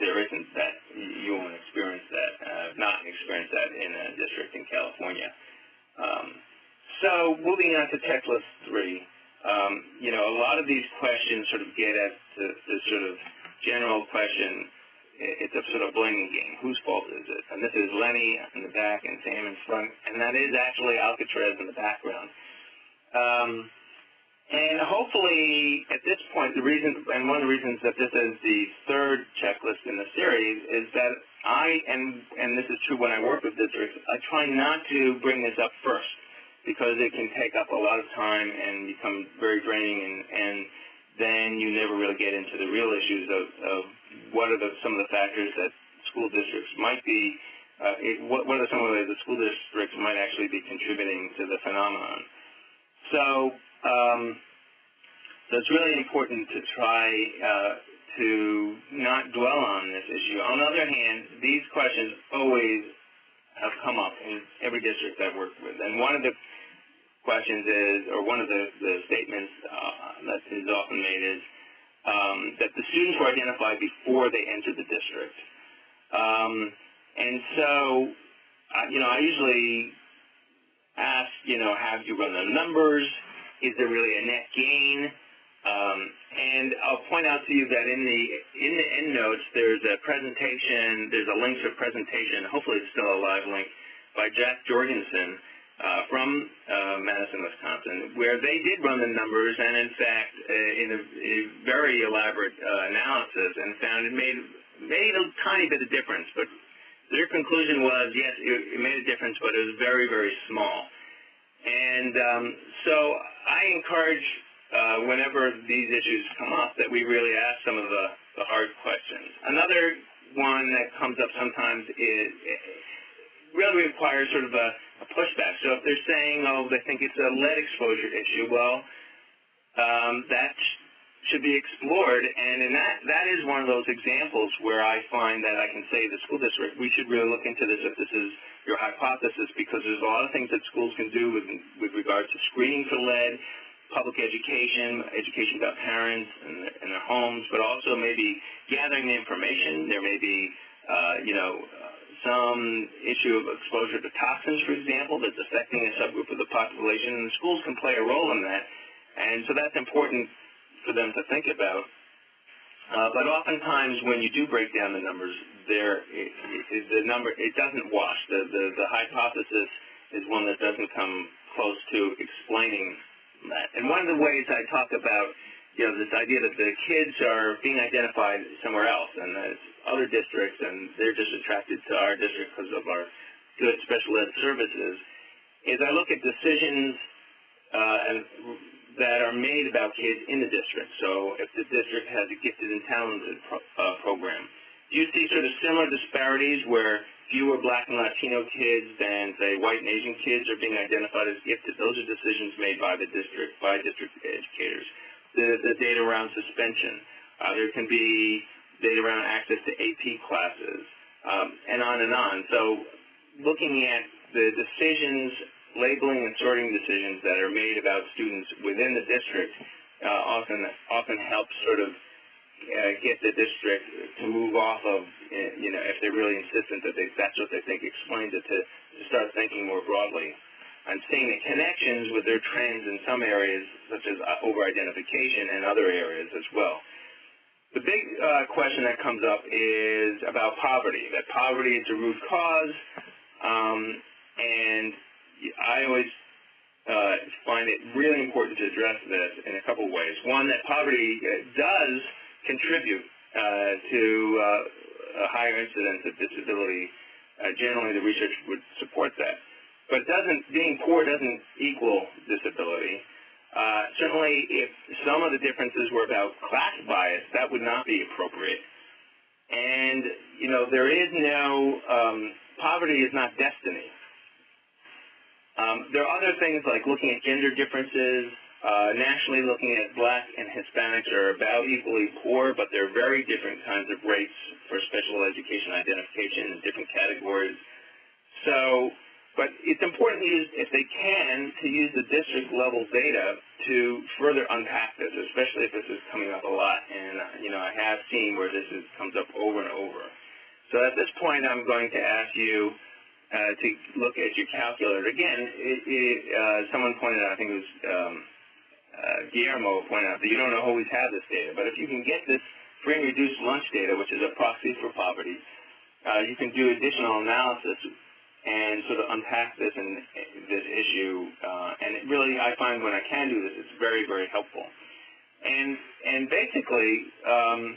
there isn't that. You won't experience that. Uh, not experience that in a district in California. Um, so moving on to checklist three. Um, you know, a lot of these questions sort of get at the, the sort of general question it's a sort of blaming game. Whose fault is it? And this is Lenny in the back and Sam in front, and that is actually Alcatraz in the background. Um, and hopefully, at this point, the reason, and one of the reasons that this is the third checklist in the series is that I, and, and this is true when I work with districts, I try not to bring this up first because it can take up a lot of time and become very draining and, and then you never really get into the real issues of, of what are the, some of the factors that school districts might be, uh, it, what, what are some of the, ways the school districts might actually be contributing to the phenomenon. So, um, so it's really important to try uh, to not dwell on this issue. On the other hand, these questions always have come up in every district I've worked with. And one of the questions is, or one of the, the statements uh, that is often made is, um, that the students were identified before they entered the district. Um, and so, uh, you know, I usually ask, you know, have you run the numbers? Is there really a net gain? Um, and I'll point out to you that in the in the end notes, there's a presentation. There's a link to a presentation. Hopefully, it's still a live link by Jack Jorgensen uh, from uh, Madison, Wisconsin, where they did run the numbers and, in fact, uh, in a, a, very elaborate uh, analysis, and found it made made a tiny bit of difference. But their conclusion was, yes, it, it made a difference, but it was very, very small. And um, so I encourage, uh, whenever these issues come up, that we really ask some of the, the hard questions. Another one that comes up sometimes is really requires sort of a a pushback. So if they're saying, oh, they think it's a lead exposure issue, well, um, that should be explored. And in that, that is one of those examples where I find that I can say the school district, we should really look into this if this is your hypothesis, because there's a lot of things that schools can do with, with regard to screening for lead, public education, education about parents and their, and their homes, but also maybe gathering the information. There may be, uh, you know, some issue of exposure to toxins, for example, that's affecting a subgroup of the population, and schools can play a role in that. And so that's important for them to think about. Uh, but oftentimes, when you do break down the numbers, there it, it, the number it doesn't wash. The, the the hypothesis is one that doesn't come close to explaining that. And one of the ways I talk about you know, this idea that the kids are being identified somewhere else and that other districts and they're just attracted to our district because of our good special ed services, is I look at decisions uh, and, that are made about kids in the district. So if the district has a gifted and talented pro uh, program, do you see sort of similar disparities where fewer black and Latino kids than, say, white and Asian kids are being identified as gifted. Those are decisions made by the district, by district educators. The, the data around suspension. Uh, there can be data around access to AP classes, um, and on and on. So looking at the decisions, labeling and sorting decisions that are made about students within the district uh, often often helps sort of uh, get the district to move off of, uh, you know, if they're really insistent that they, that's what they think explains it, to, to start thinking more broadly I'm seeing the connections with their trends in some areas, such as uh, over-identification and other areas as well. The big uh, question that comes up is about poverty, that poverty is the root cause, um, and I always uh, find it really important to address this in a couple of ways. One, that poverty uh, does contribute uh, to uh, a higher incidence of disability. Uh, generally, the research would support that. But doesn't being poor doesn't equal disability. Uh, certainly, if some of the differences were about class bias, that would not be appropriate. And, you know, there is no, um, poverty is not destiny. Um, there are other things like looking at gender differences, uh, nationally looking at black and Hispanics are about equally poor, but there are very different kinds of rates for special education identification in different categories. So, but it's important to use, if they can, to use the district level data to further unpack this, especially if this is coming up a lot. And, uh, you know, I have seen where this is, comes up over and over. So at this point, I'm going to ask you uh, to look at your calculator. Again, it, it, uh, someone pointed out, I think it was um, uh, Guillermo pointed out that you don't always have this data, but if you can get this free and reduced lunch data, which is a proxy for poverty, uh, you can do additional analysis and sort of unpack this and this issue. Uh, and it really, I find when I can do this, it's very, very helpful. And and basically, um,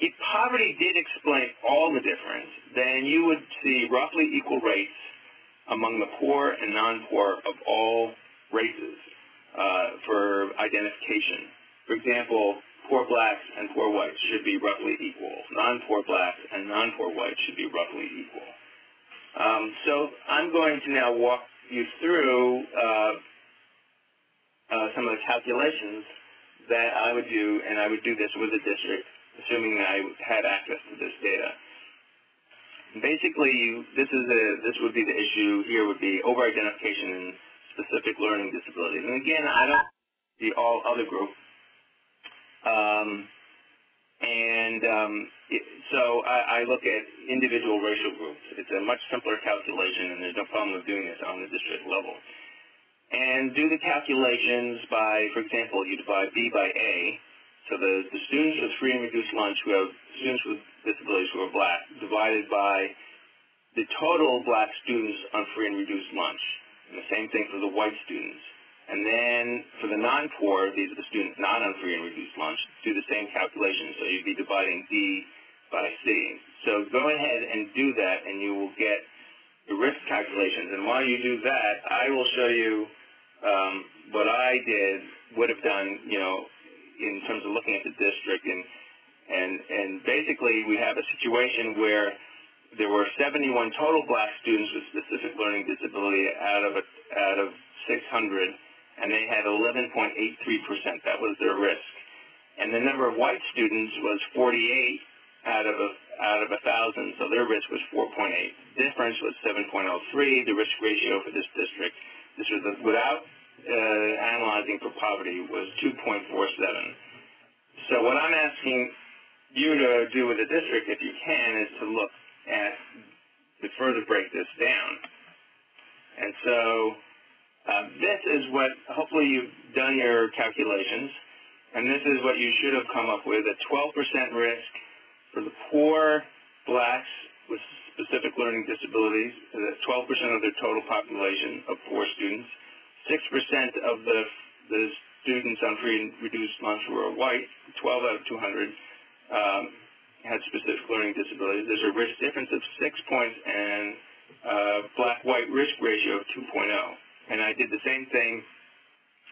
if poverty did explain all the difference, then you would see roughly equal rates among the poor and non-poor of all races uh, for identification. For example, poor blacks and poor whites should be roughly equal. Non-poor blacks and non-poor whites should be roughly equal. Um, so I'm going to now walk you through uh, uh, some of the calculations that I would do, and I would do this with the district, assuming I had access to this data. Basically, you, this is a, this would be the issue here would be over-identification in specific learning disabilities. And again, I don't see all other groups. Um, and um, it, so I, I, look at individual racial groups. It's a much simpler calculation, and there's no problem with doing this on the district level. And do the calculations by, for example, you divide B by A. So the, the students with free and reduced lunch who have students with disabilities who are black divided by the total black students on free and reduced lunch. And the same thing for the white students. And then for the non-poor, these are the students not on free and reduced lunch, do the same calculation. So you'd be dividing D by C. So go ahead and do that, and you will get the risk calculations. And while you do that, I will show you um, what I did, would have done, you know, in terms of looking at the district. And, and, and basically, we have a situation where there were 71 total black students with specific learning disability out of, a, out of 600 and they had 11.83%. That was their risk. And the number of white students was 48 out of a, out of 1,000, so their risk was 4.8. Difference was 7.03. The risk ratio for this district, this was without uh, analyzing for poverty, was 2.47. So what I'm asking you to do with the district, if you can, is to look at, to further break this down. And so um, this is what, hopefully you've done your calculations, and this is what you should have come up with, a 12% risk for the poor blacks with specific learning disabilities, 12% of their total population of poor students, 6% of the, the students on free and reduced lunch were white, 12 out of 200 um, had specific learning disabilities. There's a risk difference of 6 points and uh, black-white risk ratio of 2.0. And I did the same thing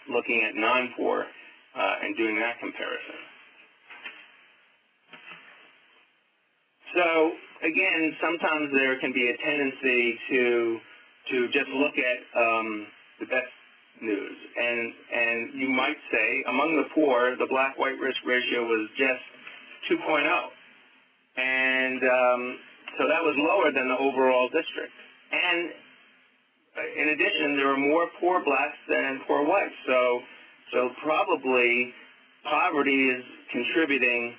looking at non-poor uh, and doing that comparison. So again, sometimes there can be a tendency to to just look at um, the best news, and and you might say among the poor, the black-white risk ratio was just 2.0, and um, so that was lower than the overall district. And in addition, there were more poor blacks than poor whites, so so probably poverty is contributing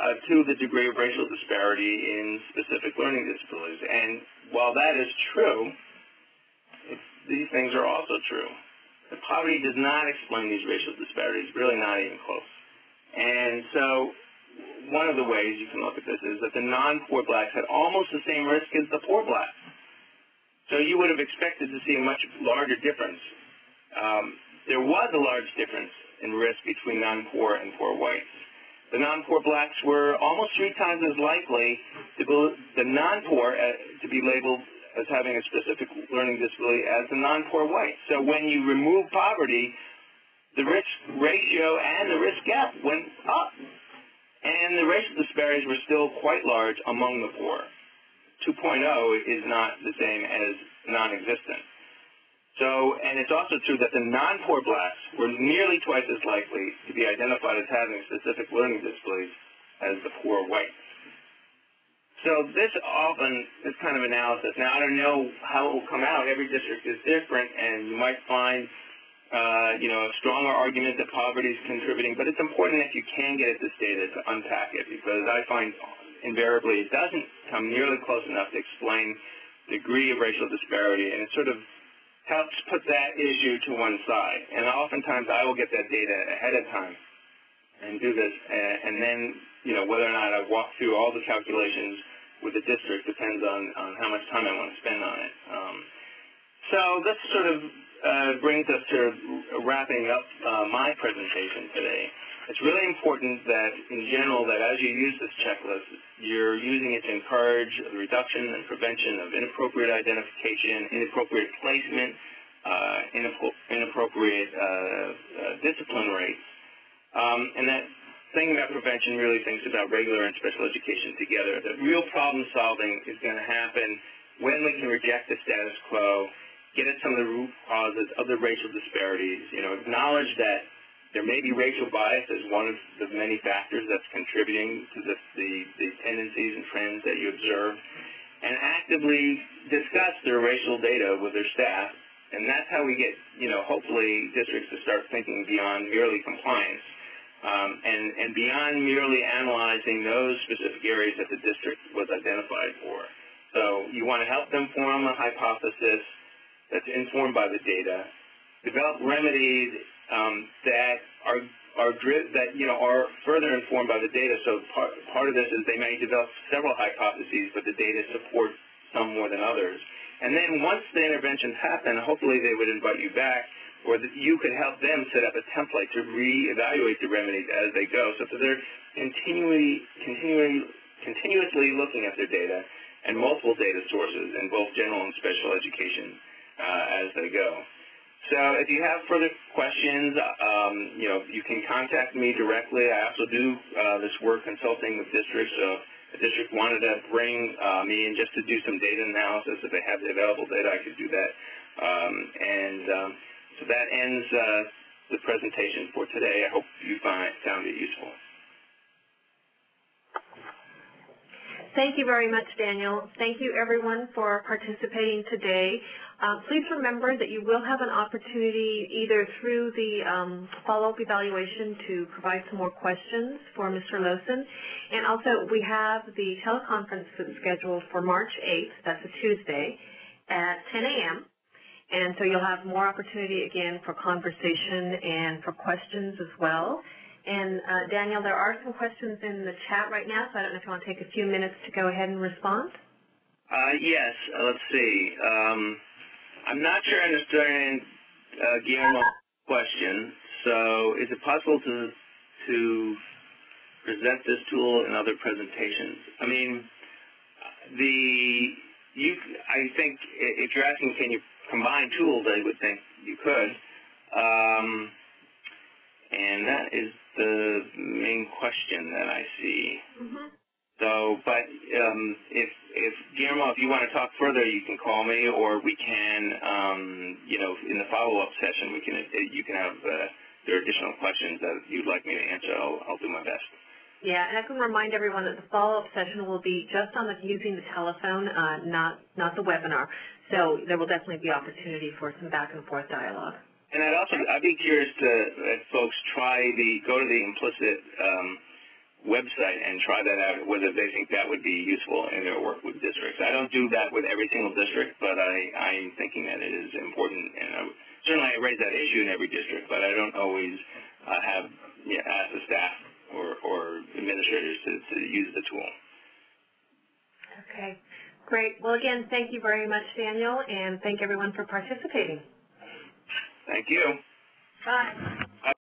uh, to the degree of racial disparity in specific learning disabilities. And while that is true, these things are also true. The poverty does not explain these racial disparities, really not even close. And so one of the ways you can look at this is that the non-poor blacks had almost the same risk as the poor blacks. So you would have expected to see a much larger difference. Um, there was a large difference in risk between non-poor and poor whites. The non-poor blacks were almost three times as likely to be, the non-poor uh, to be labeled as having a specific learning disability as the non-poor whites. So when you remove poverty, the risk ratio and the risk gap went up. And the racial disparities were still quite large among the poor. 2.0 is not the same as non-existent. So, and it's also true that the non-poor blacks were nearly twice as likely to be identified as having specific learning disabilities as the poor whites. So this often is kind of analysis. Now, I don't know how it will come out. Every district is different, and you might find, uh, you know, a stronger argument that poverty is contributing. But it's important if you can get at this data to unpack it, because I find invariably it doesn't come nearly close enough to explain the degree of racial disparity, and it sort of helps put that issue to one side. And oftentimes I will get that data ahead of time and do this, and, then, you know, whether or not I walk through all the calculations with the district depends on, on how much time I want to spend on it. Um, so this sort of uh, brings us to wrapping up uh, my presentation today. It's really important that, in general, that as you use this checklist, you're using it to encourage the reduction and prevention of inappropriate identification, inappropriate placement, uh, inappropriate uh, uh, discipline rates, um, and that thinking about prevention really thinks about regular and special education together. The real problem solving is going to happen when we can reject the status quo, get at some of the root causes of the racial disparities, you know, acknowledge that there may be racial bias as one of the many factors that's contributing to the, the, the tendencies and trends that you observe, and actively discuss their racial data with their staff. And that's how we get, you know, hopefully districts to start thinking beyond merely compliance um, and, and beyond merely analyzing those specific areas that the district was identified for. So you want to help them form a hypothesis that's informed by the data, develop remedies um, that are are that you know are further informed by the data. So part part of this is they may develop several hypotheses, but the data supports some more than others. And then once the interventions happen, hopefully they would invite you back, or that you could help them set up a template to reevaluate the remedies as they go. So, so they're continually, continually, continuously looking at their data and multiple data sources in both general and special education uh, as they go. So if you have further questions, um, you know, you can contact me directly. I also do uh, this work consulting with districts. So a district wanted to bring uh, me in just to do some data analysis, if they have the available data, I could do that. Um, and um, so that ends uh, the presentation for today. I hope you find, found it useful. Thank you very much, Daniel. Thank you, everyone, for participating today. Uh, please remember that you will have an opportunity either through the um, follow-up evaluation to provide some more questions for Mr. Losen. And also, we have the teleconference scheduled for March 8th, that's a Tuesday, at 10 a.m. And so you'll have more opportunity again for conversation and for questions as well. And uh, Daniel, there are some questions in the chat right now, so I don't know if you want to take a few minutes to go ahead and respond. Uh, yes, uh, let's see. Um, I'm not sure I understand uh, Guillermo's question. So is it possible to to present this tool in other presentations? I mean, the you. I think if you're asking, can you combine tools? I would think you could. Um, and that is the main question that I see. Mm -hmm. So, but um, if if Guillermo, if you want to talk further, you can call me, or we can, um, you know, in the follow-up session, we can you can have uh, there are additional questions that you'd like me to answer. I'll I'll do my best. Yeah, and I can remind everyone that the follow-up session will be just on the using the telephone, uh, not not the webinar. So there will definitely be opportunity for some back and forth dialogue. And I'd also I'd be curious to that folks try the go to the implicit um, website and try that out whether they think that would be useful in their work with districts. I don't do that with every single district, but I I'm thinking that it is important, and I, certainly I raise that issue in every district, but I don't always uh, have yeah, ask the staff or, or administrators to, to use the tool. Okay, great. Well, again, thank you very much, Daniel, and thank everyone for participating. Thank you. Bye.